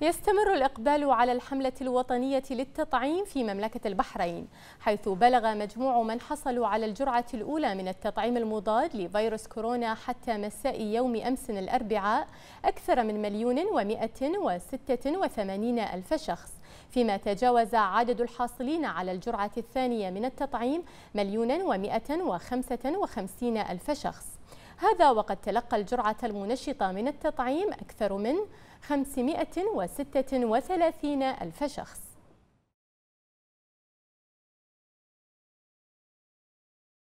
يستمر الإقبال على الحملة الوطنية للتطعيم في مملكة البحرين حيث بلغ مجموع من حصلوا على الجرعة الأولى من التطعيم المضاد لفيروس كورونا حتى مساء يوم أمس الأربعاء أكثر من مليون ومئة وستة وثمانين ألف شخص. فيما تجاوز عدد الحاصلين على الجرعة الثانية من التطعيم مليون ومئة وخمسة وخمسين ألف شخص. هذا وقد تلقى الجرعة المنشطة من التطعيم أكثر من 536 ألف شخص.